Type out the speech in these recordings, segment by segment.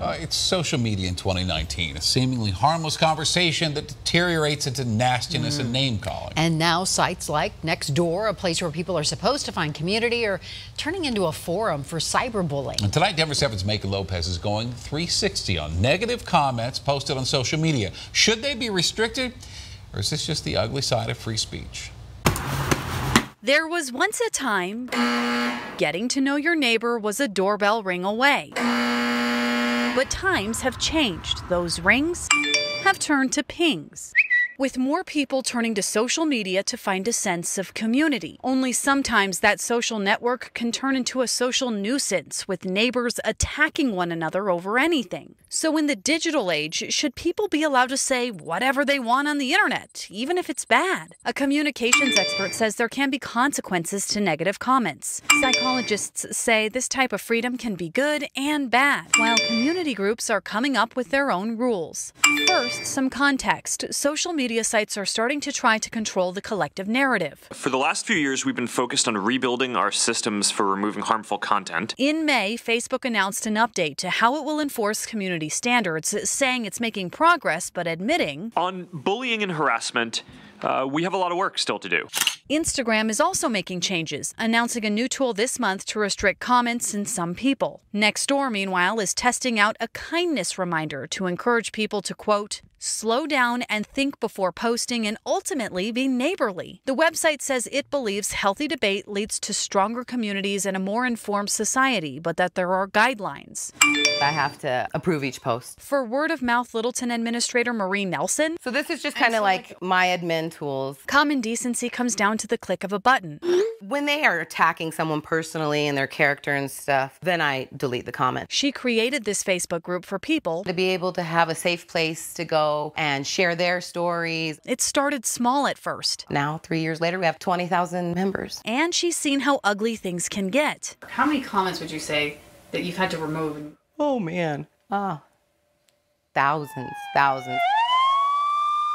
Uh, it's social media in 2019, a seemingly harmless conversation that deteriorates into nastiness mm. and name calling. And now sites like Nextdoor, a place where people are supposed to find community, are turning into a forum for cyberbullying. And tonight, Denver 7's Megan Lopez is going 360 on negative comments posted on social media. Should they be restricted, or is this just the ugly side of free speech? There was once a time getting to know your neighbor was a doorbell ring away. But times have changed. Those rings have turned to pings with more people turning to social media to find a sense of community. Only sometimes that social network can turn into a social nuisance with neighbors attacking one another over anything. So, in the digital age, should people be allowed to say whatever they want on the internet, even if it's bad? A communications expert says there can be consequences to negative comments. Psychologists say this type of freedom can be good and bad, while community groups are coming up with their own rules. First, some context. Social media media sites are starting to try to control the collective narrative. For the last few years, we've been focused on rebuilding our systems for removing harmful content. In May, Facebook announced an update to how it will enforce community standards, saying it's making progress, but admitting on bullying and harassment, uh, we have a lot of work still to do. Instagram is also making changes, announcing a new tool this month to restrict comments in some people. Nextdoor, meanwhile, is testing out a kindness reminder to encourage people to, quote, slow down and think before posting, and ultimately be neighborly. The website says it believes healthy debate leads to stronger communities and a more informed society, but that there are guidelines. I have to approve each post. For word of mouth Littleton administrator Marie Nelson. So this is just kind of like my admin tools. Common decency comes down to the click of a button. When they are attacking someone personally and their character and stuff, then I delete the comment. She created this Facebook group for people to be able to have a safe place to go and share their stories. It started small at first. Now, three years later, we have 20,000 members. And she's seen how ugly things can get. How many comments would you say that you've had to remove? Oh, man. Ah, thousands, thousands.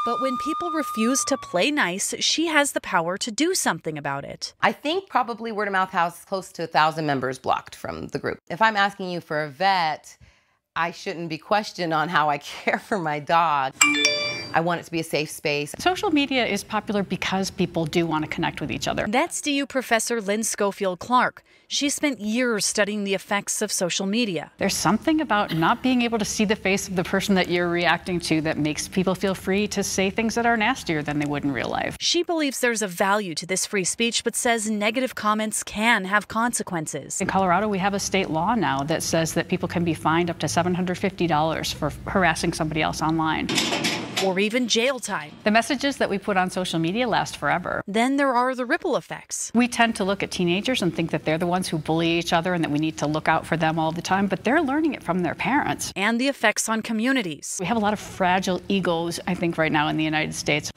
But when people refuse to play nice, she has the power to do something about it. I think probably word of mouth has close to a thousand members blocked from the group. If I'm asking you for a vet, I shouldn't be questioned on how I care for my dog. I want it to be a safe space. Social media is popular because people do want to connect with each other. That's DU professor Lynn Schofield Clark. She spent years studying the effects of social media. There's something about not being able to see the face of the person that you're reacting to that makes people feel free to say things that are nastier than they would in real life. She believes there's a value to this free speech, but says negative comments can have consequences. In Colorado, we have a state law now that says that people can be fined up to $750 for harassing somebody else online or even jail time. The messages that we put on social media last forever. Then there are the ripple effects. We tend to look at teenagers and think that they're the ones who bully each other and that we need to look out for them all the time, but they're learning it from their parents. And the effects on communities. We have a lot of fragile egos, I think, right now in the United States.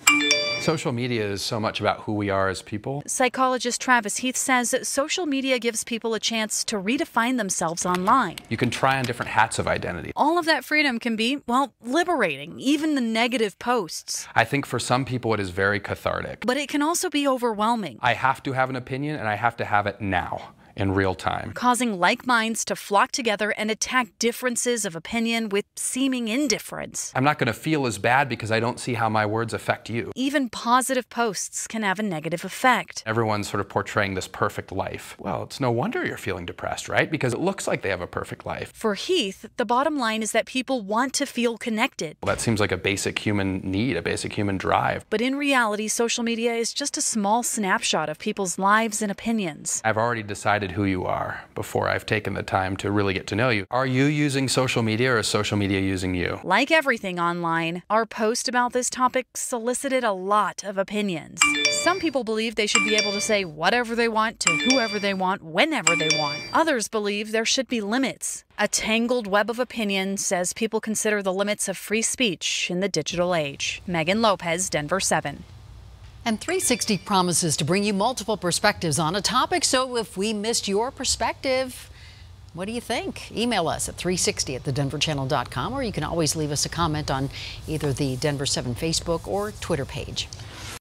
Social media is so much about who we are as people. Psychologist Travis Heath says that social media gives people a chance to redefine themselves online. You can try on different hats of identity. All of that freedom can be, well, liberating, even the negative posts. I think for some people it is very cathartic. But it can also be overwhelming. I have to have an opinion and I have to have it now in real time. Causing like minds to flock together and attack differences of opinion with seeming indifference. I'm not going to feel as bad because I don't see how my words affect you. Even positive posts can have a negative effect. Everyone's sort of portraying this perfect life. Well, it's no wonder you're feeling depressed, right? Because it looks like they have a perfect life. For Heath, the bottom line is that people want to feel connected. Well, that seems like a basic human need, a basic human drive. But in reality, social media is just a small snapshot of people's lives and opinions. I've already decided decided who you are before I've taken the time to really get to know you. Are you using social media or is social media using you? Like everything online, our post about this topic solicited a lot of opinions. Some people believe they should be able to say whatever they want to whoever they want, whenever they want. Others believe there should be limits. A tangled web of opinion says people consider the limits of free speech in the digital age. Megan Lopez, Denver 7. And 360 promises to bring you multiple perspectives on a topic. So if we missed your perspective, what do you think? Email us at 360 at thedenverchannel.com or you can always leave us a comment on either the Denver 7 Facebook or Twitter page.